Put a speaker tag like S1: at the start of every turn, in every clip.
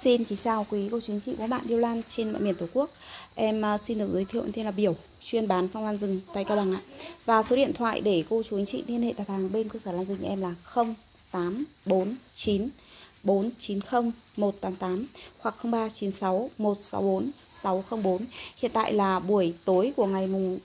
S1: Xin kính chào quý cô chú anh chị và các bạn yêu lan trên mọi miền Tổ quốc. Em à, xin được giới thiệu tên là Biểu, chuyên bán phong lan rừng tại Cao Bằng ạ. Và số điện thoại để cô chú anh chị liên hệ đặt hàng bên cơ sở lan rừng em là 0849 490 188 hoặc 0396 164 604. Hiện tại là buổi tối của ngày mùng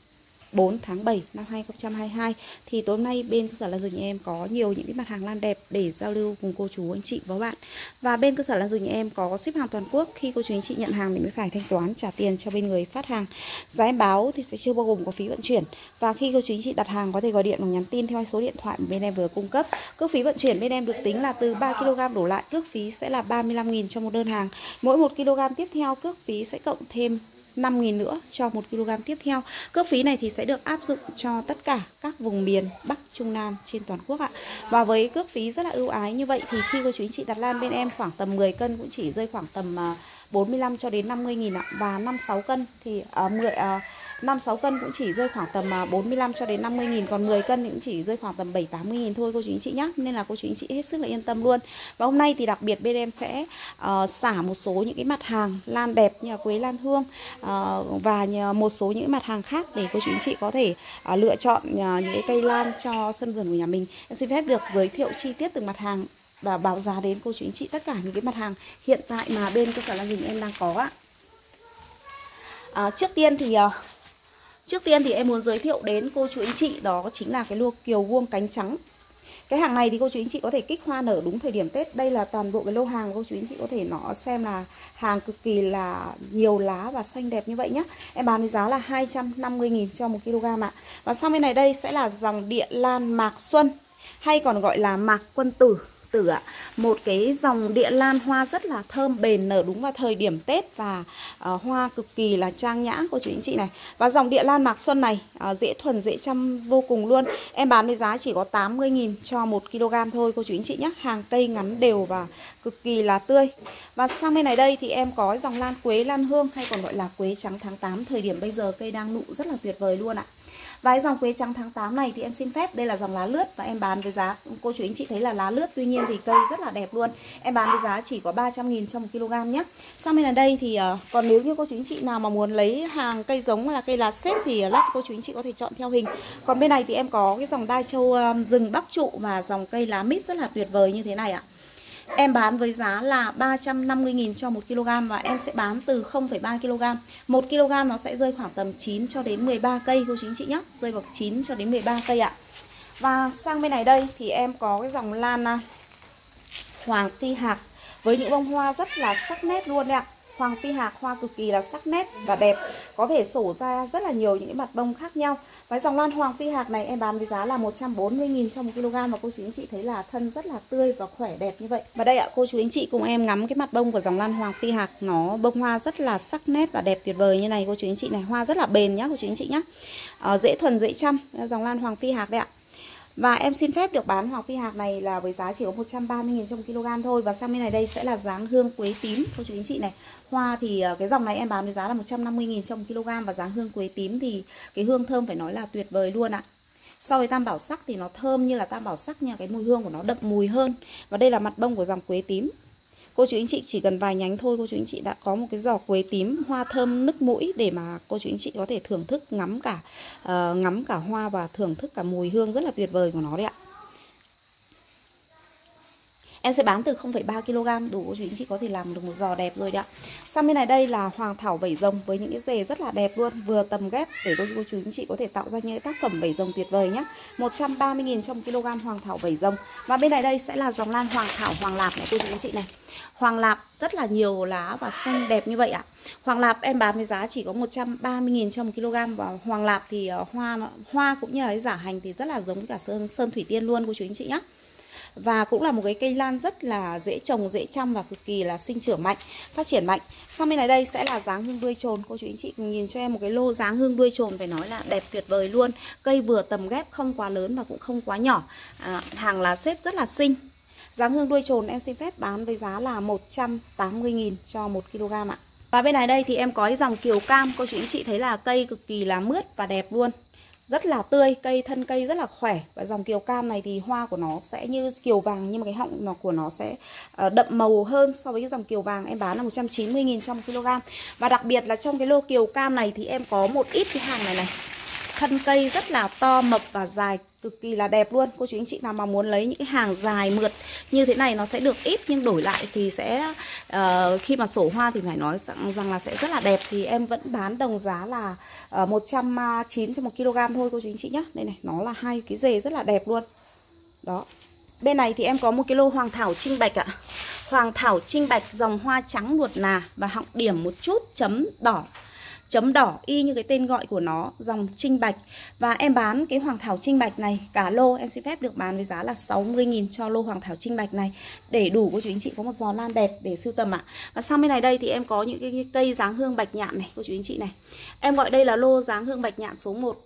S1: 4 tháng 7 năm 2022 thì tối nay bên cơ sở Lan Rừng em có nhiều những cái mặt hàng lan đẹp để giao lưu cùng cô chú anh chị và bạn. Và bên cơ sở Lan Rừng em có ship hàng toàn quốc, khi cô chú anh chị nhận hàng thì mới phải thanh toán trả tiền cho bên người phát hàng. Giá em báo thì sẽ chưa bao gồm có phí vận chuyển. Và khi cô chú anh chị đặt hàng có thể gọi điện hoặc nhắn tin theo số điện thoại mà bên em vừa cung cấp. Cước phí vận chuyển bên em được tính là từ 3 kg đổ lại, cước phí sẽ là 35.000 cho một đơn hàng. Mỗi 1 kg tiếp theo cước phí sẽ cộng thêm 5.000 nữa cho 1 kg tiếp theo. Cước phí này thì sẽ được áp dụng cho tất cả các vùng miền Bắc, Trung, Nam trên toàn quốc ạ. Và với cước phí rất là ưu ái như vậy thì khi cô chú anh chị đặt lan bên em khoảng tầm 10 cân cũng chỉ rơi khoảng tầm à, 45 cho đến 50 nghìn ạ. Và 5-6 cân thì uh, 10 uh, 5 6 cân cũng chỉ rơi khoảng tầm à, 45 cho đến 50 nghìn còn 10 cân thì cũng chỉ rơi khoảng tầm 7 80 nghìn thôi cô chú anh chị nhé nên là cô chú anh chị hết sức là yên tâm luôn. Và hôm nay thì đặc biệt bên em sẽ uh, xả một số những cái mặt hàng lan đẹp như là quế lan hương uh, và một số những mặt hàng khác để cô chú anh chị có thể uh, lựa chọn uh, những cái cây lan cho sân vườn của nhà mình. Em xin phép được giới thiệu chi tiết từng mặt hàng và báo giá đến cô chú anh chị tất cả những cái mặt hàng hiện tại mà bên cơ sở lan đình em đang có ạ. À, trước tiên thì uh, Trước tiên thì em muốn giới thiệu đến cô chú anh chị, đó chính là cái lua kiều vuông cánh trắng. Cái hàng này thì cô chú anh chị có thể kích hoa nở đúng thời điểm Tết. Đây là toàn bộ cái lô hàng cô chú anh chị có thể nó xem là hàng cực kỳ là nhiều lá và xanh đẹp như vậy nhé Em bán với giá là 250.000 cho 1 kg ạ. Và sau bên này đây sẽ là dòng địa lan mạc xuân, Hay còn gọi là mạc quân tử tử ạ. Một cái dòng địa lan hoa rất là thơm bền nở đúng vào thời điểm Tết Và uh, hoa cực kỳ là trang nhã của chú anh chị này. Và dòng địa lan mạc xuân này uh, dễ thuần dễ chăm vô cùng luôn. Em bán với giá chỉ có 80.000 cho 1 kg thôi cô chú anh chị nhé Hàng cây ngắn đều và cực kỳ là tươi. Và sang bên này đây thì em có dòng lan quế lan hương hay còn gọi là quế trắng tháng 8 Thời điểm bây giờ cây đang nụ rất là tuyệt vời luôn ạ và cái dòng quế trắng tháng 8 này thì em xin phép, đây là dòng lá lướt và em bán với giá, cô chú anh chị thấy là lá lướt, tuy nhiên thì cây rất là đẹp luôn. Em bán với giá chỉ có 300 000 cho 1 kg nhé. Sang bên là đây thì ờ, còn nếu như cô chú anh chị nào mà muốn lấy hàng cây giống là cây lá xếp thì ờ, lát cô chú anh chị có thể chọn theo hình. Còn bên này thì em có cái dòng đai châu rừng bắc trụ và dòng cây lá mít rất là tuyệt vời như thế này ạ. Em bán với giá là 350.000 cho 1 kg và em sẽ bán từ 0,3 kg. 1 kg nó sẽ rơi khoảng tầm 9 cho đến 13 cây cô chú anh chị nhé. Rơi vào 9 cho đến 13 cây ạ. Và sang bên này đây thì em có cái dòng lan Hoàng Phi Hạc với những bông hoa rất là sắc nét luôn đấy ạ. Hoàng phi hạc hoa cực kỳ là sắc nét và đẹp Có thể sổ ra rất là nhiều những cái mặt bông khác nhau. Với dòng lan hoàng phi hạc này em bán với giá là 140.000 trong 1 kg Và cô chú anh chị thấy là thân rất là tươi và khỏe đẹp như vậy. Và đây ạ cô chú anh chị cùng em ngắm cái mặt bông của dòng lan hoàng phi hạc. Nó bông hoa rất là sắc nét và đẹp tuyệt vời như này. Cô chú anh chị này Hoa rất là bền nhá cô chú anh chị nhá. À, Dễ thuần dễ chăm. Dòng lan hoàng phi hạc đấy ạ và em xin phép được bán hoàng phi hạt này là với giá chỉ có 130.000 trong kg thôi. Và sang bên này đây sẽ là dáng hương quế tím. Cô chú anh chị này, Hoa thì ờ, cái dòng này em bán với giá là 150.000 trong kg Và dáng hương quế tím thì cái hương thơm phải nói là tuyệt vời luôn ạ. So với tam bảo sắc thì nó thơm như là tam bảo sắc nha, cái mùi hương của nó đậm mùi hơn. Và đây là mặt bông của dòng quế tím. Cô chú anh chị chỉ cần vài nhánh thôi cô chú anh chị đã có một cái giỏ quế tím hoa thơm nức mũi để mà cô chú anh chị có thể thưởng thức ngắm cả uh, ngắm cả hoa và thưởng thức cả mùi hương rất là tuyệt vời của nó đấy ạ. Em sẽ bán từ 0,3 kg đủ cô chú anh chị có thể làm được một giò đẹp rồi đấy ạ. Sang bên này đây là hoàng thảo vẩy rồng với những cái dề rất là đẹp luôn, vừa tầm ghép để cô, cô chú anh chị có thể tạo ra những tác phẩm vẩy rồng tuyệt vời nhé. 130.000 trong kg hoàng thảo vẩy rồng. Và bên này đây sẽ là dòng lan hoàng thảo hoàng lạp này cô chú anh chị này. Hoàng lạp rất là nhiều lá và xanh đẹp như vậy ạ. Hoàng lạp em bán với giá chỉ có 130.000 trong 1 kg và hoàng lạp thì ờ, hoa hoa cũng như là cái giả hành thì rất là giống cả sơn sơn thủy tiên luôn cô chú anh chị nhé. Và cũng là một cái cây lan rất là dễ trồng, dễ chăm và cực kỳ là sinh trưởng mạnh, phát triển mạnh. Sang bên này đây sẽ là dáng hương đuôi trồn. Cô chú anh chị cùng nhìn cho em một cái lô dáng hương đuôi trồn phải nói là đẹp tuyệt vời luôn. Cây vừa tầm ghép không quá lớn và cũng không quá nhỏ. À, hàng lá xếp rất là xinh. Dáng hương đuôi trồn em xin phép bán với giá là 180.000 cho 1 kg ạ. Và bên này đây thì em có cái dòng kiều cam, cô chú anh chị thấy là cây cực kỳ là mướt và đẹp luôn rất là tươi, cây thân cây rất là khỏe. Và dòng kiều cam này thì hoa của nó sẽ như kiều vàng, nhưng mà cái họng nó của nó sẽ ờ, đậm màu hơn so với cái dòng kiều vàng em bán là 190.000 trong một kg. Và đặc biệt là trong cái lô kiều cam này thì em có một ít cái hàng này này thân cây rất là to mập và dài cực kỳ là đẹp luôn. Cô chú anh chị nào mà muốn lấy những cái hàng dài mượt như thế này nó sẽ được ít nhưng đổi lại thì sẽ uh, khi mà sổ hoa thì phải nói rằng, rằng là sẽ rất là đẹp. Thì em vẫn bán đồng giá là ờ, uh, à, 190 cho một kg thôi cô chú anh chị nhé đây này nó là hai cái dề rất là đẹp luôn. Đó. Bên này thì em có một cái lô hoàng thảo trinh bạch ạ. Hoàng thảo trinh bạch dòng hoa trắng nuột nà và họng điểm một chút chấm đỏ chấm đỏ y như cái tên gọi của nó dòng trinh bạch. Và em bán cái hoàng thảo trinh bạch này cả lô em xin phép được bán với giá là 60.000 cho lô hoàng thảo trinh bạch này. Để đủ cô chú anh chị có một giò lan đẹp để sưu tầm ạ. Và sang bên này đây thì em có những cái cây dáng hương bạch nhạn này cô chú anh chị này. Em gọi đây là lô dáng hương bạch nhạn số 1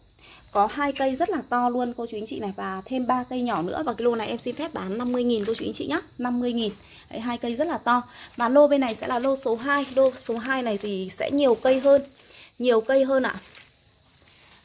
S1: có hai cây rất là to luôn cô chú anh chị này. Và thêm ba cây nhỏ nữa và cái lô này em xin phép bán 50.000 cô chú anh chị nhá. 50.000 Đấy, hai cây rất là to. Và lô bên này sẽ là lô số 2 lô số 2 này thì sẽ nhiều cây hơn nhiều cây hơn ạ.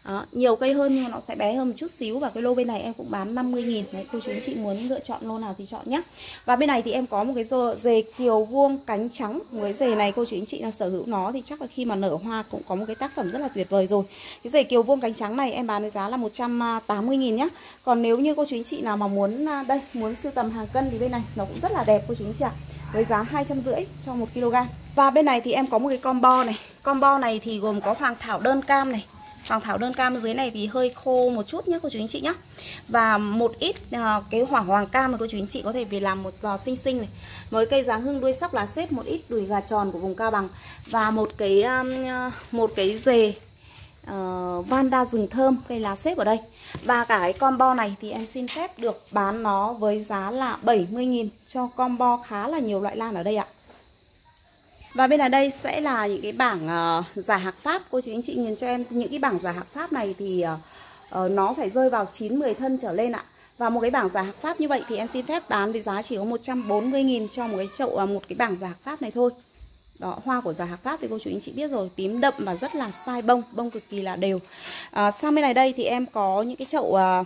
S1: Đó, nhiều cây hơn nhưng mà nó sẽ bé hơn một chút xíu và cái lô bên này em cũng bán 50.000 đấy cô chú anh chị muốn lựa chọn lô nào thì chọn nhé và bên này thì em có một cái dề kiều vuông cánh trắng. Với dề này cô chú anh chị là sở hữu nó thì chắc là khi mà nở hoa cũng có một cái tác phẩm rất là tuyệt vời rồi. Cái dề kiều vuông cánh trắng này em bán với giá là 180.000 nhé. còn nếu như cô chú anh chị nào mà muốn à, đây muốn sưu tầm hàng cân thì bên này nó cũng rất là đẹp cô chú anh chị ạ với giá hai trăm rưỡi cho một kg. Và bên này thì em có một cái combo này. Combo này thì gồm có hoàng thảo đơn cam này. Hoàng thảo đơn cam dưới này thì hơi khô một chút nhé cô chú anh chị nhé và một ít uh, cái hỏa hoàng cam mà cô chú anh chị có thể về làm một giò xinh xinh này. Với cây dáng hương đuôi sóc lá xếp một ít đùi gà tròn của vùng cao bằng. Và một cái um, à, một cái dề uh, vanda rừng thơm cây lá xếp ở đây và cả cái combo này thì em xin phép được bán nó với giá là 70.000 cho combo khá là nhiều loại lan ở đây ạ. Và bên là đây sẽ là những cái bảng ờ, uh, giả hạc Pháp. Cô chú anh chị nhìn cho em những cái bảng giả hạc Pháp này thì uh, uh, nó phải rơi vào 9-10 thân trở lên ạ. Và một cái bảng giả hạc Pháp như vậy thì em xin phép bán với giá chỉ có 140.000 cho một cái chậu uh, một cái bảng giả hạc Pháp này thôi đó hoa của giả hạc pháp thì cô chú anh chị biết rồi tím đậm và rất là sai bông bông cực kỳ là đều. À, sang bên này đây thì em có những cái chậu à,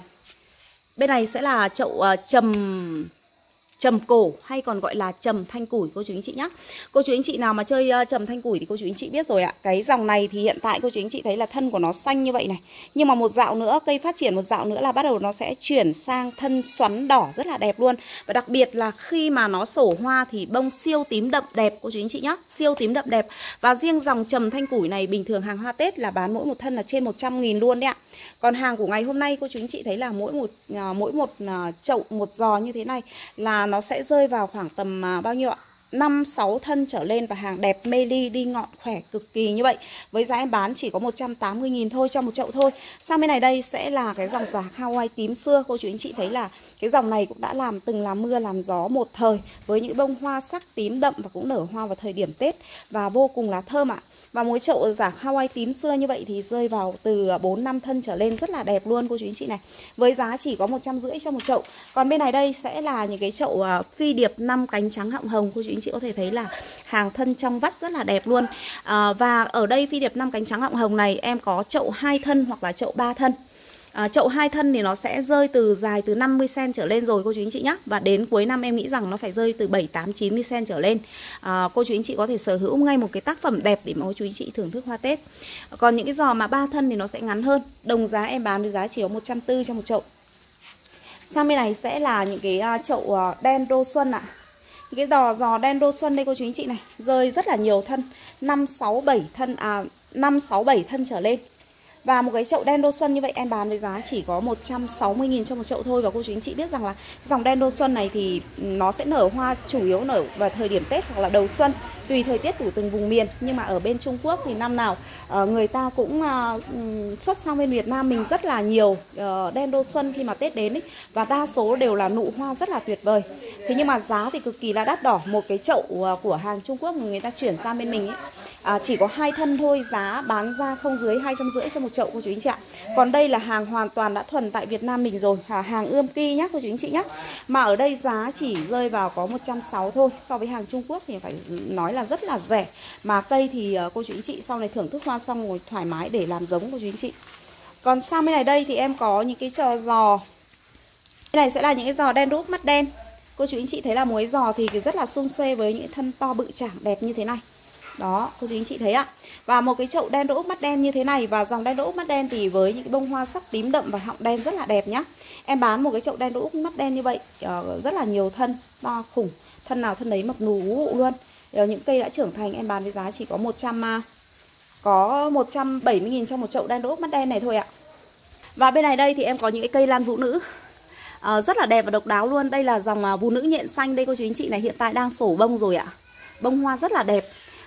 S1: bên này sẽ là chậu à, trầm trầm cổ hay còn gọi là trầm thanh củi. Cô chú anh chị nhé cô chú anh chị nào mà chơi uh, trầm thanh củi thì cô chú anh chị biết rồi ạ. Cái dòng này thì hiện tại cô chú anh chị thấy là thân của nó xanh như vậy này. Nhưng mà một dạo nữa cây phát triển một dạo nữa là bắt đầu nó sẽ chuyển sang thân xoắn đỏ rất là đẹp luôn. Và đặc biệt là khi mà nó sổ hoa thì bông siêu tím đậm đẹp cô chú anh chị nhé siêu tím đậm đẹp. Và riêng dòng trầm thanh củi này bình thường hàng hoa tết là bán mỗi một thân là trên 100 nghìn luôn đấy ạ. Còn hàng của ngày hôm nay cô chú anh chị thấy là mỗi một uh, mỗi một uh, chậu một giò như thế này là nó sẽ rơi vào khoảng tầm à, bao nhiêu ạ? 5 6 thân trở lên và hàng đẹp mê ly đi ngọn khỏe cực kỳ như vậy. Với giá em bán chỉ có 180 000 thôi cho một chậu thôi. Sang bên này đây sẽ là cái dòng giả Hawaii tím xưa. Cô chú anh chị thấy là cái dòng này cũng đã làm từng làm mưa làm gió một thời với những bông hoa sắc tím đậm và cũng nở hoa vào thời điểm Tết và vô cùng là thơm ạ. Và một chậu giả Hawaii tím xưa như vậy thì rơi vào từ 4 năm thân trở lên rất là đẹp luôn cô chú anh chị này. Với giá chỉ có 150 cho một chậu. Còn bên này đây sẽ là những cái chậu à, phi điệp năm cánh trắng họng hồng cô chú anh chị có thể thấy là hàng thân trong vắt rất là đẹp luôn. À, và ở đây phi điệp năm cánh trắng họng hồng này em có chậu hai thân hoặc là chậu ba thân à, chậu hai thân thì nó sẽ rơi từ dài từ 50 cm trở lên rồi cô chú anh chị nhé và đến cuối năm em nghĩ rằng nó phải rơi từ 7 8 90 cm trở lên. À, cô chú anh chị có thể sở hữu ngay một cái tác phẩm đẹp để mà cô chú anh chị thưởng thức hoa Tết. Còn những cái giò mà ba thân thì nó sẽ ngắn hơn. Đồng giá em bán với giá chỉ có 140 cho một chậu. Sang bên này sẽ là những cái uh, chậu uh, đen đô xuân ạ. À. Những cái giò giò đen đô xuân đây cô chú anh chị này Rơi rất là nhiều thân. 5, 6, 7 thân À 5, 6, 7 thân trở lên và một cái chậu đen đô xuân như vậy, em bán với giá chỉ có 160.000 cho một chậu thôi. Và cô chú anh chị biết rằng là dòng đen đô xuân này thì nó sẽ nở hoa chủ yếu nở vào thời điểm Tết hoặc là đầu xuân. Tùy thời tiết tủ từng vùng miền Nhưng mà ở bên Trung Quốc thì năm nào uh, người ta cũng uh, xuất sang bên Việt Nam mình rất là nhiều uh, đen đô xuân khi mà Tết đến ấy Và đa số đều là nụ hoa rất là tuyệt vời. Thế nhưng mà giá thì cực kỳ là đắt đỏ Một cái chậu uh, của hàng Trung Quốc người ta chuyển sang bên mình ấy. À, chỉ có hai thân thôi giá bán ra không dưới hai trăm rưỡi cho một chậu cô chú anh chị ạ. Còn đây là hàng hoàn toàn đã thuần tại Việt Nam mình rồi à, hàng ươm ki nhá cô chú anh chị nhá. Mà ở đây giá chỉ rơi vào có 160 thôi so với hàng Trung Quốc thì phải nói là là rất là rẻ. Mà cây thì ờ, cô chú anh chị sau này thưởng thức hoa xong ngồi thoải mái để làm giống cô chú anh chị. Còn sang bên này đây thì em có những cái trò giò. Cái này sẽ là những cái giò đen đúc mắt đen. Cô chú anh chị thấy là muối giò thì rất là xung xuê với những thân to bự chảng đẹp như thế này. Đó, cô chú anh chị thấy ạ. Và một cái chậu đen đỗ mắt đen như thế này Và dòng đen đỗ mắt đen thì với những cái bông hoa sắc tím đậm và họng đen rất là đẹp nhá. Em bán một cái chậu đen đỗ mắt đen như vậy ờ, Rất là nhiều thân, to khủng Thân nào thân đấy mập nù ú luôn uh, Những cây đã trưởng thành em bán với giá chỉ có 100 à, Có 170.000 cho một chậu đen đỗ mắt đen này thôi ạ Và bên này đây thì em có những cái cây lan vũ nữ à, Rất là đẹp và độc đáo luôn Đây là dòng à, vũ nữ nhện xanh đây cô chú anh chị này Hiện tại đang sổ bông rồi ạ Bông hoa rất là đẹp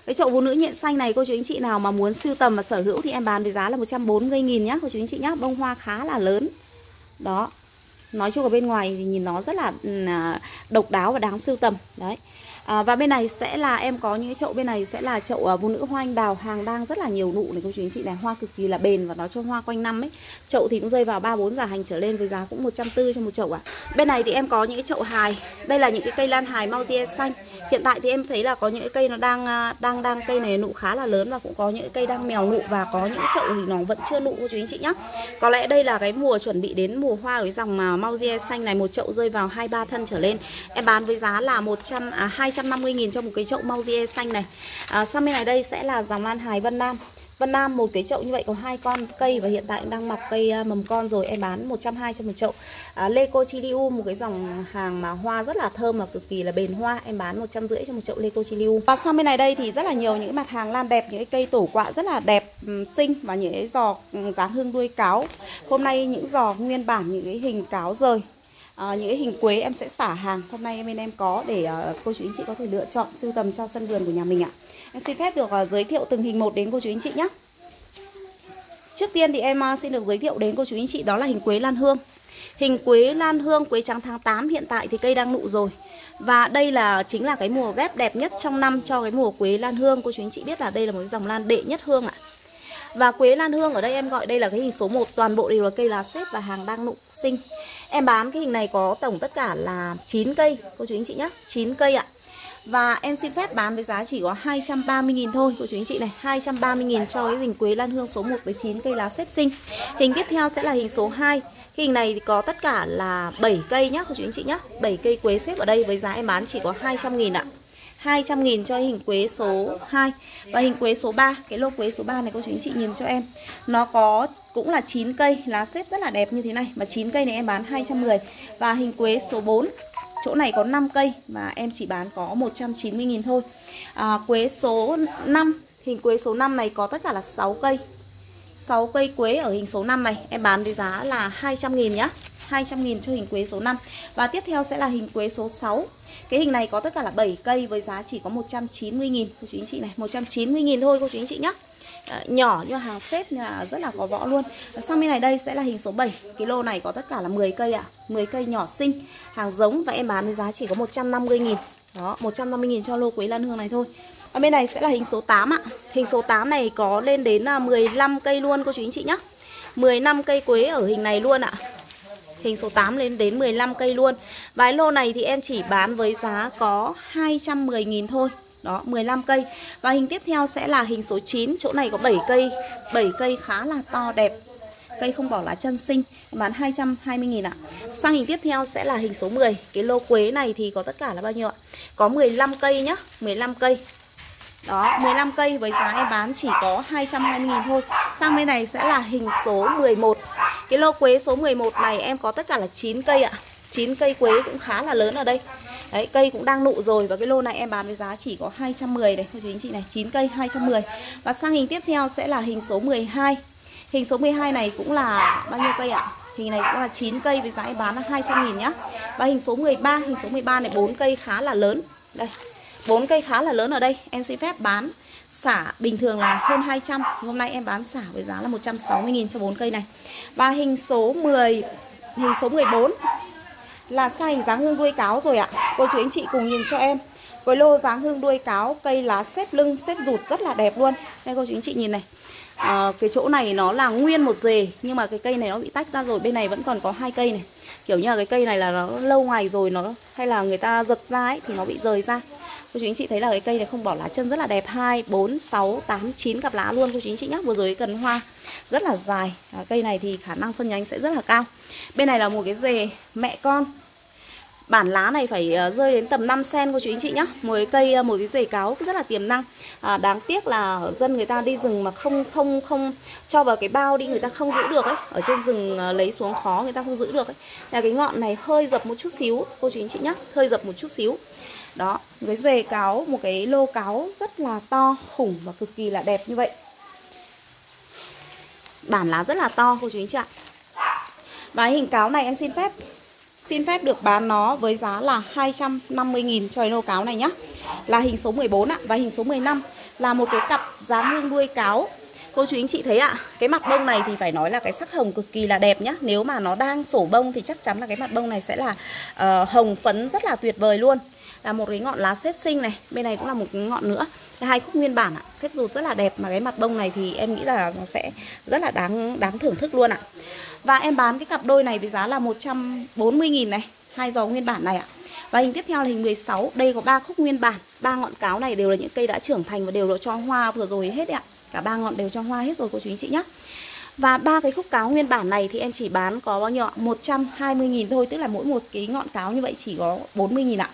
S1: cái chậu vũ nữ nhện xanh này cô chú anh chị nào mà muốn sưu tầm và sở hữu thì em bán với giá là 140 000 nhá cô chú anh chị nhá. Bông hoa khá là lớn. Đó. Nói chung ở bên ngoài thì nhìn nó rất là ừ, à, độc đáo và đáng sưu tầm. Đấy à, Và bên này sẽ là em có những cái chậu bên này sẽ là chậu uh, vũ nữ hoa anh đào hàng đang rất là nhiều nụ này cô chú anh chị này hoa cực kỳ là bền và nó cho hoa quanh năm ấy. Chậu thì cũng rơi vào ba bốn giả hành trở lên với giá cũng 140 cho một chậu ạ. À. bên này thì em có những cái chậu hài đây là những cái cây lan hài mausier xanh. Hiện tại thì em thấy là có những cái cây nó đang à, đang đang cây này nụ khá là lớn và cũng có những cái cây đang mèo nụ và có những chậu thì nó vẫn chưa nụ cô chú anh chị nhá. Có lẽ đây là cái mùa chuẩn bị đến mùa hoa với dòng mà mausier xanh này một chậu rơi vào hai ba thân trở lên. Em bán với giá là 100 à 250.000 cho một cái chậu mau rie xanh này à, sang bên này đây sẽ là dòng lan hài vân nam Vân Nam một cái chậu như vậy có hai con cây và hiện tại đang mọc cây à, mầm con rồi em bán 120 cho một chậu. À, Leco Chiliu một cái dòng hàng mà hoa rất là thơm và cực kỳ là bền hoa em bán 150 cho một chậu Leco Chiliu. Và sang bên này đây thì rất là nhiều những mặt hàng lan đẹp, những cái cây tổ quạ rất là đẹp, xinh và những cái giò dáng hương đuôi cáo. Hôm nay những giò nguyên bản những cái hình cáo rời à, những cái hình quế em sẽ xả hàng. Hôm nay bên em có để à, cô chú anh chị có thể lựa chọn sưu tầm cho sân vườn của nhà mình ạ. Em xin phép được à, giới thiệu từng hình một đến cô chú anh chị nhé. Trước tiên thì em à, xin được giới thiệu đến cô chú anh chị đó là hình quế lan hương. Hình quế lan hương quế trắng tháng 8 hiện tại thì cây đang nụ rồi. Và đây là chính là cái mùa ghép đẹp nhất trong năm cho cái mùa quế lan hương. Cô chú anh chị biết là đây là một dòng lan đệ nhất hương ạ. Và quế lan hương ở đây em gọi đây là cái hình số 1 Toàn bộ đều là cây lá xếp và hàng đang nụ sinh. Em bán cái hình này có tổng tất cả là 9 cây. Cô chú anh chị nhé 9 cây ạ. Và em xin phép bán với giá chỉ có 230.000 thôi. Cô chú anh chị này 230.000 cho cái hình quế lan hương số 1 với 9 cây lá xếp sinh Hình tiếp theo sẽ là hình số 2 cái hình này thì có tất cả là 7 cây nhá, cô chú anh chị nhá. 7 cây quế xếp ở đây với giá em bán chỉ có 200.000 ạ. 200.000 cho hình quế số 2 Và hình quế số 3 Cái lô quế số 3 này cô chú anh chị nhìn cho em. Nó có cũng là 9 cây Lá xếp rất là đẹp như thế này. Mà 9 cây này em bán 210 Và hình quế số 4 Chỗ này có 5 cây mà em chỉ bán có 190.000 thôi. À, Quế số 5 Hình quế số 5 này có tất cả là 6 cây. 6 cây quế ở hình số 5 này Em bán với giá là 200.000 nhá. 200.000 cho hình quế số 5 Và tiếp theo sẽ là hình quế số 6 Cái hình này có tất cả là 7 cây với giá chỉ có 190.000 Cô chú anh chị này 190.000 thôi cô chú anh chị nhé À, nhỏ nhưng hàng xếp là rất là có võ luôn. Sang bên này đây sẽ là hình số 7 Cái lô này có tất cả là 10 cây ạ. À. 10 cây nhỏ xinh, Hàng giống và em bán với giá chỉ có 150.000 Đó 150.000 cho lô quế lan hương này thôi. Ở bên này sẽ là hình số 8 ạ. À. Hình số 8 này có lên đến à, 15 cây luôn, cô chú anh chị nhá. 15 cây quế ở hình này luôn ạ. À. Hình số 8 lên đến 15 cây luôn. Và lô này thì em chỉ bán với giá có 210.000 thôi. Đó 15 cây. Và hình tiếp theo sẽ là hình số 9 Chỗ này có 7 cây. 7 cây khá là to đẹp. Cây không bỏ lá chân sinh, Bán 220.000 ạ. Sang hình tiếp theo sẽ là hình số 10 Cái lô quế này thì có tất cả là bao nhiêu ạ? Có 15 cây nhá. 15 cây. Đó 15 cây với giá em bán chỉ có 220.000 thôi. Sang bên này sẽ là hình số 11 Cái lô quế số 11 này em có tất cả là 9 cây ạ. 9 cây quế cũng khá là lớn ở đây. Đấy, cây cũng đang nụ rồi Và cái lô này em bán với giá chỉ có 210 này Cô chú anh chị này 9 cây 210 Và sang hình tiếp theo sẽ là hình số 12 Hình số 12 này cũng là bao nhiêu cây ạ? Hình này cũng là 9 cây với giá em bán là 200 000 nhá. Và hình số 13 Hình số 13 này 4 cây khá là lớn. Đây 4 cây khá là lớn ở đây. Em xin phép bán xả bình thường là hơn 200 hôm nay em bán xả với giá là 160.000 cho 4 cây này. Và hình số 10 hình số 14 là size dáng hương đuôi cáo rồi ạ. Cô chú anh chị cùng nhìn cho em. Với lô dáng hương đuôi cáo cây lá xếp lưng xếp rụt rất là đẹp luôn. Đây cô chú anh chị nhìn này. À, cái chỗ này nó là nguyên một rề nhưng mà cái cây này nó bị tách ra rồi bên này vẫn còn có hai cây này. Kiểu như là cái cây này là nó lâu ngày rồi nó hay là người ta giật ra ấy thì nó bị rời ra. Cô chú anh chị thấy là cái cây này không bỏ lá chân rất là đẹp. 2, 4, 6, 8, 9 cặp lá luôn cô chú anh chị nhé Vừa rồi cần hoa rất là dài. À, Cây này thì khả năng phân nhánh sẽ rất là cao. Bên này là một cái rề mẹ con. Bản lá này phải ờ, rơi đến tầm 5 sen cô chú anh chị nhé Một cây, ờ, một cái dày cáo rất là tiềm năng. À, Đáng tiếc là dân người ta đi rừng mà không không không cho vào cái bao đi người ta không giữ được ấy. Ở trên rừng ờ, lấy xuống khó người ta không giữ được ấy. Là cái ngọn này hơi dập một chút xíu cô chú anh chị nhé Hơi dập một chút xíu. Đó, cái dề cáo, một cái lô cáo rất là to, khủng và cực kỳ là đẹp như vậy. Bản lá rất là to cô chú anh chị ạ. Và hình cáo này em xin phép. Xin phép được bán nó với giá là 250.000 cho nô cáo này nhá. Là hình số 14 ạ Và hình số 15 là một cái cặp giá hương đuôi cáo. Cô chú anh chị thấy ạ Cái mặt bông này thì phải nói là cái sắc hồng cực kỳ là đẹp nhá. Nếu mà nó đang sổ bông thì chắc chắn là cái mặt bông này sẽ là uh, hồng phấn rất là tuyệt vời luôn. Là một cái ngọn lá xếp sinh này bên này cũng là một cái ngọn nữa hai khúc nguyên bản ạ. Xếp rụt rất là đẹp mà cái mặt bông này thì em nghĩ là nó sẽ rất là đáng đáng thưởng thức luôn ạ. Và em bán cái cặp đôi này với giá là 140.000 này hai giò nguyên bản này ạ. Và hình tiếp theo là hình 16 đây có ba khúc nguyên bản ba ngọn cáo này đều là những cây đã trưởng thành và đều đã cho hoa vừa rồi hết ạ. Cả ba ngọn đều cho hoa hết rồi cô chú anh chị nhé và ba cái khúc cáo nguyên bản này thì em chỉ bán có bao nhiêu ạ? 120.000 thôi, tức là mỗi một cái ngọn cáo như vậy chỉ có 40.000 ạ.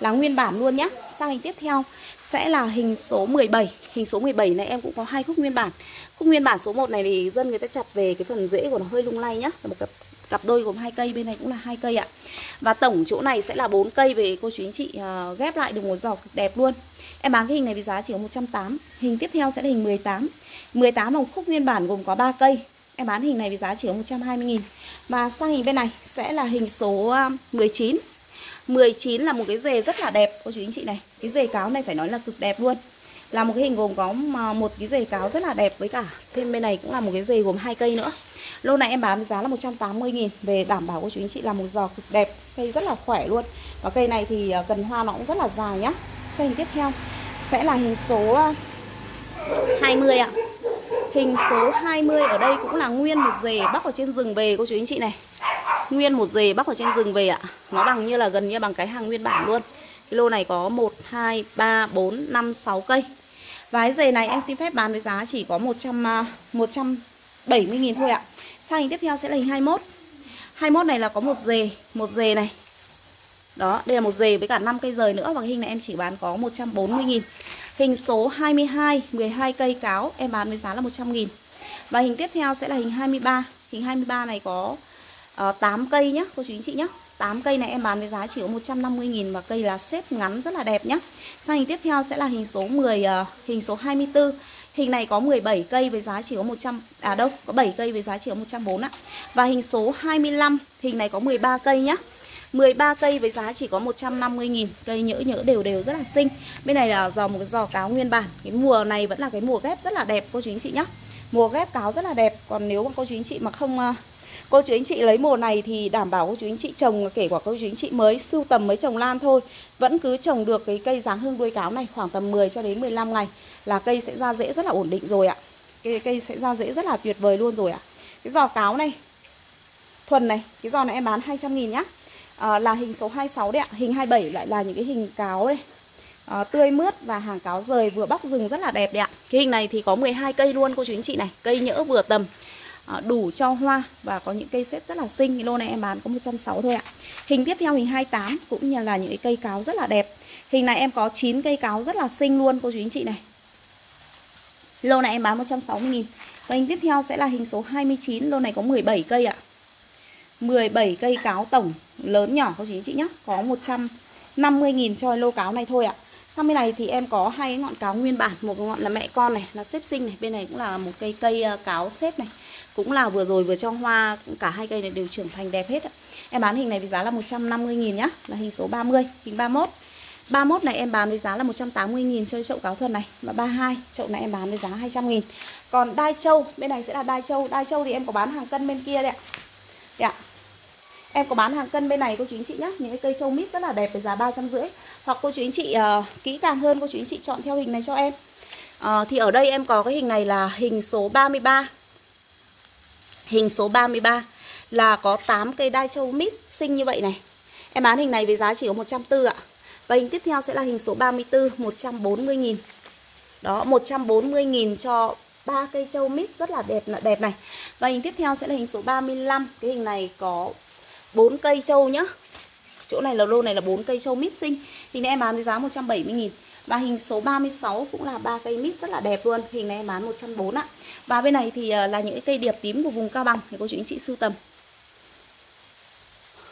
S1: Là nguyên bản luôn nhé sang hình tiếp theo sẽ là hình số 17 hình số 17 này em cũng có hai khúc nguyên bản. Khúc nguyên bản số 1 này thì dân người ta chặt về cái phần rễ của nó hơi lung lay nhá. Một cặp cặp đôi gồm hai cây bên này cũng là hai cây ạ. Và tổng chỗ này sẽ là bốn cây về cô chú anh chị uh, ghép lại được một giỏ cực đẹp luôn. Em bán cái hình này với giá chỉ có 180 hình tiếp theo sẽ là hình 18 18 là một khúc nguyên bản gồm có 3 cây. Em bán hình này với giá chỉ có 120 000 và sang hình bên này sẽ là hình số ờ, 19 à, 19 là một cái dề rất là đẹp. Cô chú anh chị này, Cái dề cáo này phải nói là cực đẹp luôn. Là một cái hình gồm có một cái dề cáo rất là đẹp với cả Thêm bên này cũng là một cái dề gồm hai cây nữa. Lô này em bán với giá là 180 nghìn Về đảm bảo cô chú anh chị là một giò cực đẹp, Cây rất là khỏe luôn. Và cây này thì à, cần hoa nó cũng rất là dài nhá. Xem hình tiếp theo, sẽ là hình số à, 20 ạ. Hình số 20 ở đây cũng là nguyên một dề bắc ở trên rừng về, cô chú anh chị này. Nguyên một dề bắc ở trên rừng về ạ. Nó bằng như là gần như bằng cái hàng nguyên bản luôn. Cái lô này có 1, 2, 3, 4, 5, 6 cây. Và cái dề này em xin phép bán với giá chỉ có 100, 170.000 à, thôi ạ. Sang hình tiếp theo sẽ là hình 21 21 này là có một dề Một dề này. Đó, đây là một dề với cả 5 cây rời nữa. Và cái hình này em chỉ bán có 140.000 Hình số 22, 12 cây cáo Em bán với giá là 100.000 Và hình tiếp theo sẽ là hình 23 Hình 23 này có Ờ, à, 8 cây nhá cô chú anh chị nhá. 8 cây này em bán với giá chỉ có 150.000 và cây là xếp ngắn rất là đẹp nhá. Sang hình tiếp theo sẽ là hình số 10 uh, ờ, hình số 24 Hình này có 17 cây với giá chỉ có 100 À đâu, có 7 cây với giá chỉ có 140 ạ. Và hình số 25 Hình này có 13 cây nhá. 13 cây với giá chỉ có 150.000 Cây nhỡ nhỡ đều đều rất là xinh. Bên này là giò một cái giò cáo nguyên bản. Cái mùa này vẫn là cái mùa ghép rất là đẹp cô chú anh chị nhá. Mùa ghép cáo rất là đẹp. Còn nếu mà cô chú anh chị mà không uh, Cô chú anh chị lấy mùa này thì đảm bảo cô chú anh chị trồng kể cả cô chú anh chị mới sưu tầm mới trồng lan thôi. Vẫn cứ trồng được cái cây dáng hương đuôi cáo này khoảng tầm 10 cho đến 15 ngày Là cây sẽ ra rễ rất là ổn định rồi ạ. Cây, cây sẽ ra rễ rất là tuyệt vời luôn rồi ạ. Cái giò cáo này Thuần này, cái giò này em bán 200 nghìn nhá. À, Là hình số 26 đấy ạ Hình 27 lại là những cái hình cáo đây à, Tươi mướt và hàng cáo rời vừa bóc rừng rất là đẹp đấy ạ. Cái hình này thì có 12 cây luôn cô chú anh chị này Cây nhỡ vừa tầm. Ờ, đủ cho hoa và có những cây xếp rất là xinh. Cái lô này em bán có 160 thôi ạ. Hình tiếp theo hình 28 cũng như là những cái cây cáo rất là đẹp. Hình này em có 9 cây cáo rất là xinh luôn cô chú anh chị này. Lô này em bán 160 000 Và hình tiếp theo sẽ là hình số 29, lô này có 17 cây ạ. 17 cây cáo tổng lớn nhỏ cô chú anh chị nhé. Có 150 000 cho lô cáo này thôi ạ. sau bên này thì em có hai cái ngọn cáo nguyên bản, một ngọn là mẹ con này, là xếp sinh này, bên này cũng là một cây cây ờ, cáo xếp này cũng là vừa rồi vừa cho hoa cả hai cây này đều trưởng thành đẹp hết ạ. Em bán hình này với giá là 150 000 nhá, là hình số 30, hình 31. 31 này em bán với giá là 180 000 chơi chậu cáo thuần này và 32 chậu này em bán với giá 200 000 Còn đai châu, bên này sẽ là đai châu. Đai châu thì em có bán hàng cân bên kia đấy ạ. Đấy ạ. Em có bán hàng cân bên này cô chú anh chị nhé Những cái cây châu mít rất là đẹp với giá 350 Hoặc cô chú anh chị uh, kỹ càng hơn cô chú anh chị chọn theo hình này cho em uh, Thì ở đây em có cái hình này là hình số 33 Hình số 33 là có 8 cây đai châu mít xinh như vậy này. Em bán hình này với giá chỉ có 140 ạ. Và hình tiếp theo sẽ là hình số 34 140.000 Đó 140.000 cho ba cây châu mít rất là đẹp là đẹp này. Và hình tiếp theo sẽ là hình số 35 Cái hình này có 4 cây châu nhá. Chỗ này là lô này là 4 cây châu mít xinh. Hình này em bán với giá 170.000 và hình số 36 cũng là ba cây mít rất là đẹp luôn. Hình này em bán 140 ạ. Và bên này thì ờ, là những cây điệp tím của vùng Cao Bằng. Thì cô chú anh chị sưu tầm.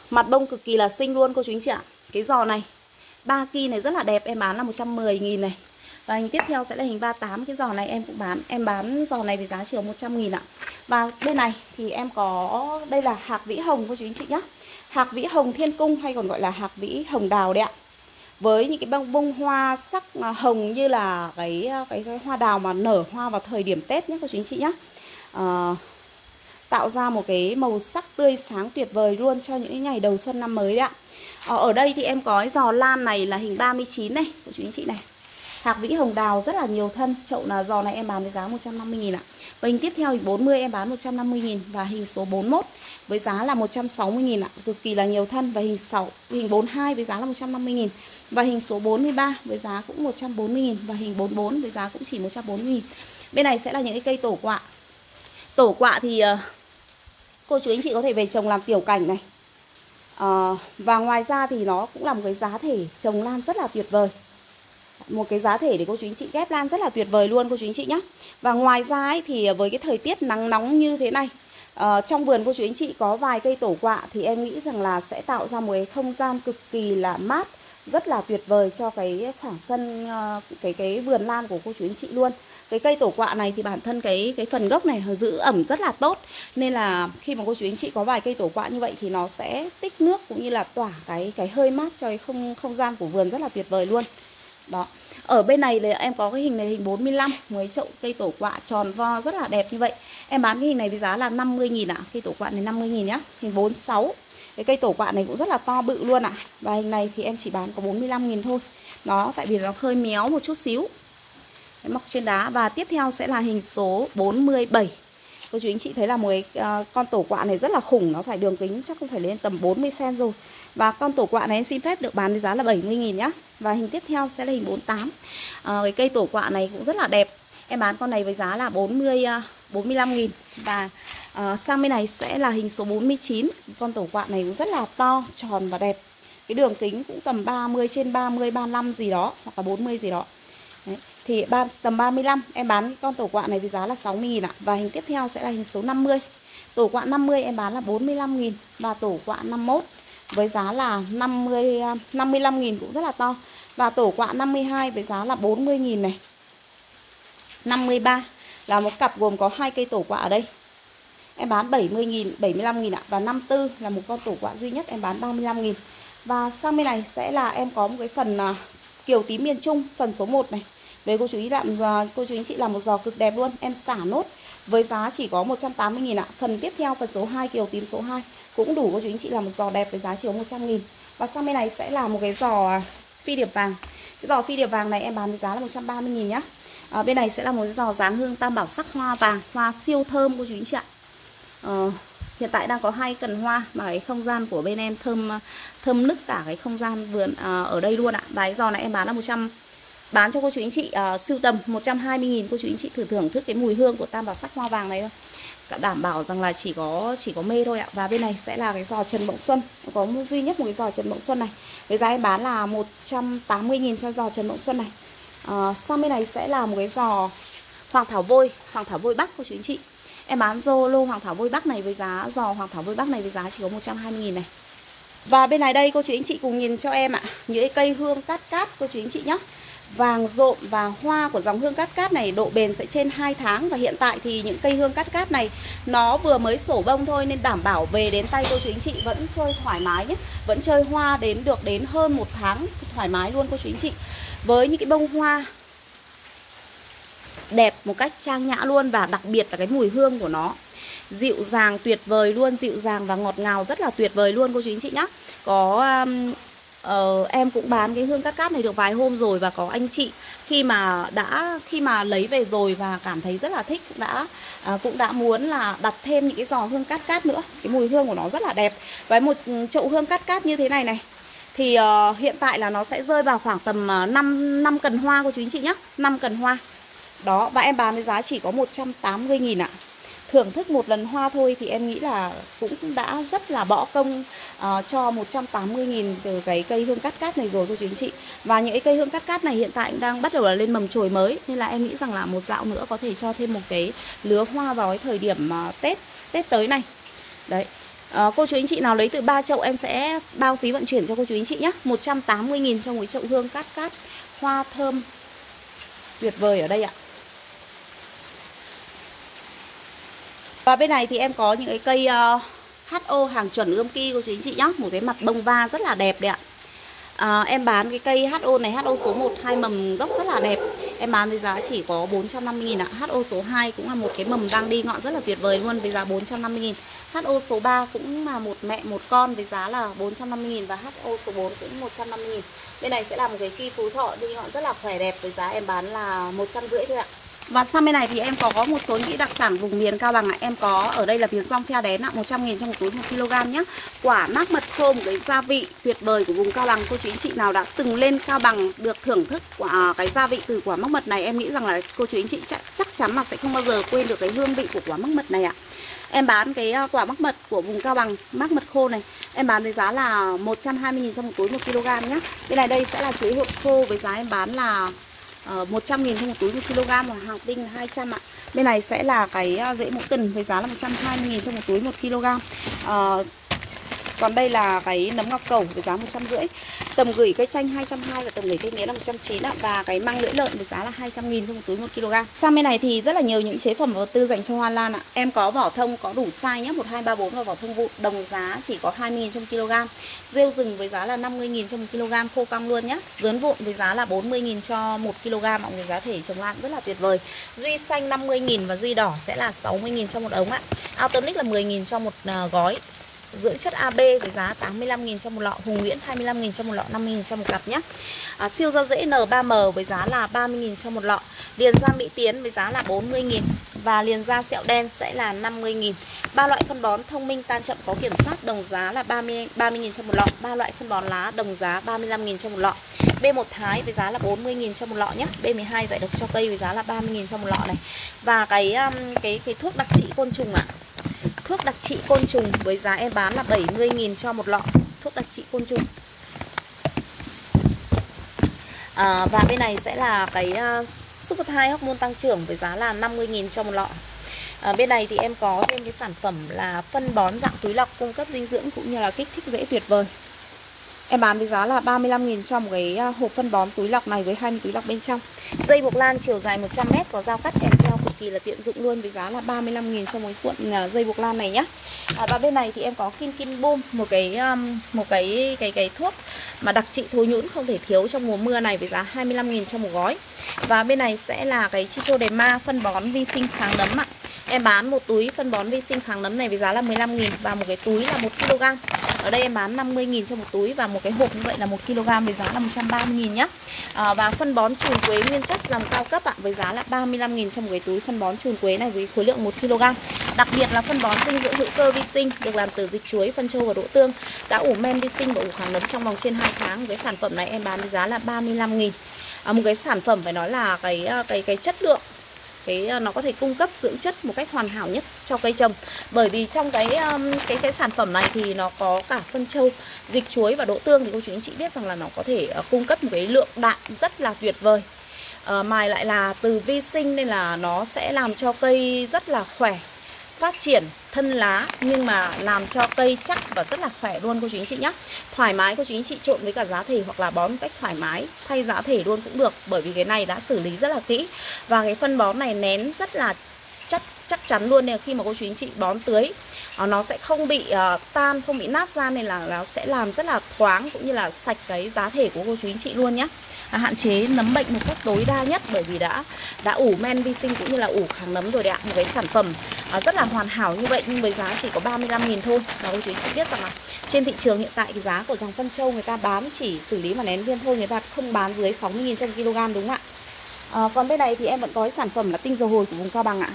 S1: Mặt bông cực kỳ là xinh luôn, cô chú anh chị ạ. Cái giò này, ba kỳ này rất là đẹp. Em bán là 110.000 này. Và hình tiếp theo sẽ là hình 38 Cái giò này em cũng bán, Em bán giò này với giá chỉ 100 nghìn ạ. Và bên này thì em có, Đây là hạc vĩ hồng, cô chú anh chị nhé Hạc vĩ hồng thiên cung hay còn gọi là hạc vĩ hồng đào đấy ạ với những cái bông bông hoa sắc à, hồng như là cái à, cái, cái hoa đào mà nở hoa vào thời điểm Tết nhé cô chú anh chị nhé. À, tạo ra một cái màu sắc tươi sáng tuyệt vời luôn cho những ngày đầu xuân năm mới đấy ạ. À, ở đây thì em có cái giò lan này là hình 39 này cô chú anh chị này. Hạt vĩ hồng đào rất là nhiều thân Chậu là giò này em bán với giá 150 000 ạ. Và hình tiếp theo thì 40 em bán 150 000 Và hình số 41 với giá là 160 000 ạ. Cực kỳ là nhiều thân Và hình 6, hình 42 với giá là 150 000 và hình số 43 với giá cũng 140 000 Và hình 44 với giá cũng chỉ 140 000 Bên này sẽ là những cái cây tổ quạ. Tổ quạ thì ờ, cô chú anh chị có thể về trồng làm tiểu cảnh này. À, Và ngoài ra thì nó cũng là một cái giá thể trồng lan rất là tuyệt vời. Một cái giá thể để cô chú anh chị ghép lan rất là tuyệt vời luôn cô chú anh chị nhé và ngoài ra ấy, thì với cái thời tiết nắng nóng như thế này uh, trong vườn cô chú anh chị có vài cây tổ quạ thì em nghĩ rằng là sẽ tạo ra một cái không gian cực kỳ là mát rất là tuyệt vời cho cái khoảng sân ờ, cái cái vườn lan của cô chú anh chị luôn. Cái cây tổ quạ này thì bản thân cái cái phần gốc này giữ ẩm rất là tốt. Nên là khi mà cô chú anh chị có vài cây tổ quạ như vậy thì nó sẽ tích nước cũng như là tỏa cái cái hơi mát cho cái không không gian của vườn rất là tuyệt vời luôn. Đó. Ở bên này là em có cái hình này, hình 45 mấy chậu cây tổ quạ tròn vo rất là đẹp như vậy. Em bán cái hình này với giá là 50.000 ạ. Cây tổ quạ này 50.000 nhá. Hình 46 cái cây tổ quạ này cũng rất là to bự luôn ạ. Và hình này thì em chỉ bán có 45.000 thôi. Nó tại vì nó hơi méo một chút xíu. Đấy, mọc trên đá. Và tiếp theo sẽ là hình số 47 cô chú anh chị thấy là một cái uh, con tổ quạ này rất là khủng. Nó phải đường kính chắc không phải lên tầm 40 cm rồi. Và con tổ quạ này em xin phép được bán với giá là 70.000 nhá. Và hình tiếp theo sẽ là hình 48 à, ờ, Cái cây tổ quạ này cũng rất là đẹp. Em bán con này với giá là 40 45 ờ, nghìn. Và à, sang bên này sẽ là hình số 49 Con tổ quạ này cũng rất là to, tròn và đẹp Cái đường kính cũng tầm 30 trên 30, 35 gì đó Hoặc là 40 gì đó Đấy. Thì ba, tầm 35 em bán con tổ quạ này với giá là 6.000 ạ Và hình tiếp theo sẽ là hình số 50 Tổ quạ 50 em bán là 45.000 Và tổ quạ 51 với giá là 50 55 000 cũng rất là to. Và tổ quạ 52 với giá là 40 000 này. 53 là một cặp gồm có hai cây tổ quạ ở đây. Em bán 70 000 75 000 ạ và 54 là một con tổ quạ duy nhất em bán 35 000 Và sang bên này sẽ là em có một cái phần uh, kiều tím miền Trung phần số 1 này. Về cô chú ý làm uh, à, cô chú anh chị làm một giò cực đẹp luôn. Em xả nốt với giá chỉ có 180 000 ạ. Phần tiếp theo phần số 2 kiều tím số 2 cũng đủ cô chú anh chị làm một giò đẹp với giá chỉ có 100.000 và sang bên này sẽ là một cái giò à, phi điệp vàng cái giò phi điệp vàng này em bán với giá là 130.000 nhá à, bên này sẽ là một cái giò dáng hương tam bảo sắc hoa vàng hoa siêu thơm cô chú anh chị ạ uh, hiện tại đang có hai cần hoa mà cái không gian của bên em thơm thơm nức cả cái không gian vườn uh, ở đây luôn ạ. Và cái giò này em bán là 100 bán cho cô chú anh chị uh, sưu tầm 120 nghìn cô chú anh chị thử thưởng thức cái mùi hương của tam bảo sắc hoa vàng này thôi. Đảm bảo rằng là chỉ có chỉ có mê thôi ạ. Và bên này sẽ là cái giò Trần Mộng Xuân có một, duy nhất một cái giò Trần Mộng Xuân này. Với giá em bán là 180.000 cho giò Trần Mộng Xuân này. À, sang bên này sẽ là một cái giò Hoàng Thảo Vôi Hoàng Thảo Vôi Bắc của chú anh chị em bán rô lô Hoàng Thảo Vôi Bắc này với giá, giò Hoàng Thảo Vôi Bắc này với giá chỉ có 120.000 này. Và bên này đây, cô chú anh chị cùng nhìn cho em ạ. Những cái cây hương cát cát, cô chú anh chị nhé vàng rộm và hoa của dòng hương cát cát này, độ bền sẽ trên 2 tháng. Và hiện tại thì những cây hương cát cát này, nó vừa mới sổ bông thôi, nên đảm bảo về đến tay cô chú anh chị vẫn chơi thoải mái nhé vẫn chơi hoa đến được đến hơn một tháng thoải mái luôn, cô chú anh chị. Với những cái bông hoa đẹp một cách trang nhã luôn và đặc biệt là cái mùi hương của nó. Dịu dàng tuyệt vời luôn dịu dàng và ngọt ngào rất là tuyệt vời luôn cô chú anh chị nhé có um, uh, em cũng bán cái hương cát cát này được vài hôm rồi và có anh chị khi mà đã khi mà lấy về rồi và cảm thấy rất là thích đã uh, cũng đã muốn là đặt thêm những cái giò hương cát cát nữa. Cái mùi hương của nó rất là đẹp. Với một ừ, chậu hương cát cát như thế này này thì uh, hiện tại là nó sẽ rơi vào khoảng tầm uh, 5 5 cần hoa của chú anh chị nhé 5 cần hoa đó và em bán với giá chỉ có 180 nghìn ạ. Thưởng thức một lần hoa thôi thì em nghĩ là cũng đã rất là bỏ công uh, cho 180.000 từ cái cây hương cắt cát này rồi cô chú anh chị. Và những cái cây hương cắt cát này hiện tại đang bắt đầu là lên mầm chồi mới nên là em nghĩ rằng là một dạo nữa có thể cho thêm một cái lứa hoa vào cái thời điểm uh, Tết Tết tới này. Đấy. À, cô chú anh chị nào lấy từ 3 chậu em sẽ bao phí vận chuyển cho cô chú anh chị nhé. 180.000 cho một chậu hương cát cát Hoa thơm Tuyệt vời ở đây ạ. Và bên này thì em có những cái cây ờ, uh, HO hàng chuẩn ươm ki của chú anh chị nhé Một cái mặt bông va rất là đẹp đấy ạ. À, Em bán cái cây HO này HO số 1 hai mầm gốc rất là đẹp. Em bán với giá chỉ có 450 000 ạ. HO số 2 cũng là một cái mầm đang đi ngọn rất là tuyệt vời luôn với giá 450 000 HO số 3 cũng là một mẹ một con với giá là 450 000 Và HO số 4 cũng 150 000 Bên này sẽ là một cái kỳ phú thọ đi ngọn rất là khỏe đẹp Với giá em bán là 150 thôi ạ và sang bên này thì em có một số những đặc sản vùng miền Cao Bằng ạ. Em có ở đây là miếng rong phe đén ạ, 100 000 trong một túi 1 kg nhé. Quả mắc mật khô một cái gia vị tuyệt vời của vùng Cao Bằng. Cô chú anh chị nào đã từng lên Cao Bằng được thưởng thức quả à, cái gia vị từ quả mắc mật này em nghĩ rằng là cô chú anh chị chắc, chắc chắn là sẽ không bao giờ quên được cái hương vị của quả mắc mật này ạ. Em bán cái à, quả mắc mật của vùng Cao Bằng, mắc mật khô này Em bán với giá là 120 000 trong một túi 1 kg nhé Bên này đây sẽ là chuối hộp khô với giá em bán là Ờ, uh, 100 nghìn trong một túi 1 kg và hạt tinh là 200 ạ. Bên này sẽ là cái à, rễ mũ tần với giá là 120 nghìn trong một túi 1 kg. Uh, còn đây là cái nấm ngọc cầu với giá 150 Tầm gửi cây chanh 220 và tầm gửi cây mía là 190 Và cái măng lưỡi lợn với giá là 200 nghìn trong một túi 1 kg. Sang bên này thì rất là nhiều những chế phẩm vật tư dành cho hoa lan ạ. Em có vỏ thông, có đủ size nhé 1 2 3 4 và vỏ thông vụ. Đồng giá chỉ có 20 nghìn trong kg. Rêu rừng với giá là 50 000 trong 1 kg. Khô cong luôn nhé Dướn vụn với giá là 40 000 cho 1 kg. Mọi người giá thể trồng lan rất là tuyệt vời. Duy xanh 50 000 và duy đỏ sẽ là 60 000 cho một ống ạ. Autonic là 10 000 cho một à, gói dưỡng chất AB với giá 85.000 cho một lọ Hùng Nguyễn 25.000 cho một lọ 50.000 cho một cặp nhé. À, Siêu da dễ N3M với giá là 30.000 cho một lọ. Liền da Mỹ Tiến với giá là 40.000 Và liền da sẹo đen sẽ là 50.000 ba loại phân bón thông minh tan chậm có kiểm soát đồng giá là 30 30.000 cho một lọ. Ba loại phân bón lá đồng giá 35.000 cho một lọ. B1 Thái với giá là 40.000 cho một lọ nhé. B12 giải độc cho cây với giá là 30.000 cho một lọ này. Và cái um, cái cái thuốc đặc trị côn trùng ạ à Thuốc đặc trị côn trùng với giá em bán là 70.000 cho một lọ. Thuốc đặc trị côn trùng. À, Và bên này sẽ là cái uh, Super Thai hormone tăng trưởng với giá là 50.000 cho một lọ. À, Bên này thì em có thêm cái sản phẩm là phân bón dạng túi lọc cung cấp dinh dưỡng cũng như là kích thích dễ tuyệt vời. Em bán với giá là 35.000 cho một cái à, hộp phân bón túi lọc này với 20 túi lọc bên trong Dây buộc lan chiều dài 100m có dao cắt kèm theo cực kỳ là tiện dụng luôn với giá là 35.000 cho một cuộn à, dây buộc lan này nhá. À, và bên này thì em có Kin Kin Boom một cái um, một cái cái cái thuốc mà đặc trị thối nhũn không thể thiếu trong mùa mưa này với giá 25.000 cho một gói. Và bên này sẽ là cái Chicho Đề Ma phân bón vi sinh kháng nấm ạ. Em bán một túi phân bón vi sinh kháng nấm này với giá là 15.000 và một cái túi là 1 kg. Ở đây em bán 50.000 cho một túi và một cái hộp như vậy là 1 kg với giá là 130.000 nhá. À, và phân bón trùn quế nguyên chất dòng cao cấp ạ với giá là 35.000 cho một cái túi phân bón trùn quế này với khối lượng 1 kg. Đặc biệt là phân bón dinh dưỡng hữu cơ vi sinh được làm từ dịch chuối, phân trâu và đỗ tương đã ủ men vi sinh và ủ kháng nấm trong vòng trên 2 tháng. Với sản phẩm này em bán với giá là 35.000. À, một cái sản phẩm phải nói là cái à, cái cái chất lượng cái ờ, nó có thể cung cấp dưỡng chất một cách hoàn hảo nhất cho cây trồng. Bởi vì trong cái ờ, cái cái sản phẩm này thì nó có cả phân trâu dịch chuối và đỗ tương. Thì cô chú anh chị biết rằng là nó có thể ờ, cung cấp một cái lượng đạm rất là tuyệt vời. Uh, mài lại là từ vi sinh nên là nó sẽ làm cho cây rất là khỏe phát triển thân lá nhưng mà làm cho cây chắc và rất là khỏe luôn cô chú anh chị nhé thoải mái cô chú anh chị trộn với cả giá thể hoặc là bón một cách thoải mái thay giá thể luôn cũng được bởi vì cái này đã xử lý rất là kỹ. Và cái phân bón này nén rất là chắc chắc chắn luôn nên khi mà cô chú anh chị bón tưới à, nó sẽ không bị uh, tan không bị nát ra nên là nó sẽ làm rất là thoáng cũng như là sạch cái giá thể của cô chú anh chị luôn nhé à, hạn chế nấm bệnh một cách tối đa nhất bởi vì đã đã ủ men vi sinh cũng như là ủ kháng nấm rồi đấy ạ. Một cái sản phẩm à, rất là hoàn hảo như vậy nhưng với giá chỉ có 35.000 thôi. Và cô chú chị biết rằng là trên thị trường hiện tại cái giá của dòng phân châu người ta bán chỉ xử lý và nén viên thôi người ta không bán dưới 60.000 trong kg đúng không ạ? À, còn bên này thì em vẫn có cái sản phẩm là tinh dầu hồi của vùng cao bằng ạ.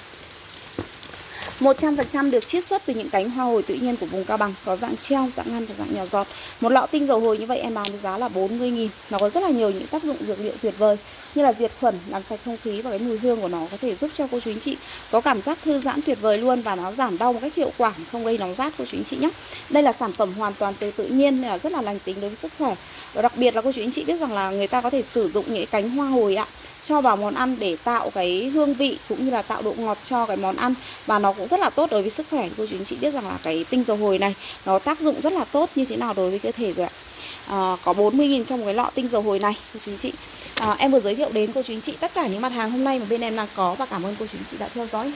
S1: 100% được chiết xuất từ những cánh hoa hồi tự nhiên của vùng Cao Bằng Có dạng treo, dạng ngăn và dạng nhỏ giọt. Một lọ tinh dầu hồi như vậy em bán với giá là 40.000 Nó có rất là nhiều những tác dụng dược liệu tuyệt vời Như là diệt khuẩn, làm sạch không khí và cái mùi hương của nó có thể giúp cho cô chú anh chị Có cảm giác thư giãn tuyệt vời luôn Và nó giảm đau một cách hiệu quả, không gây nóng rát cô chú anh chị nhé. Đây là sản phẩm hoàn toàn từ tự nhiên nên là rất là lành tính đối với sức khỏe. Và đặc biệt là cô chú anh chị biết rằng là người ta có thể sử dụng những cánh hoa hồi ạ cho vào món ăn để tạo cái hương vị cũng như là tạo độ ngọt cho cái món ăn. Và nó cũng rất là tốt đối với sức khỏe. Cô chú anh chị biết rằng là cái tinh dầu hồi này nó tác dụng rất là tốt như thế nào đối với cơ thể rồi ạ. À, có 40.000 trong một cái lọ tinh dầu hồi này cô chú anh chị. À, em vừa giới thiệu đến cô chú anh chị tất cả những mặt hàng hôm nay mà bên em đang có và cảm ơn cô chú anh chị đã theo dõi.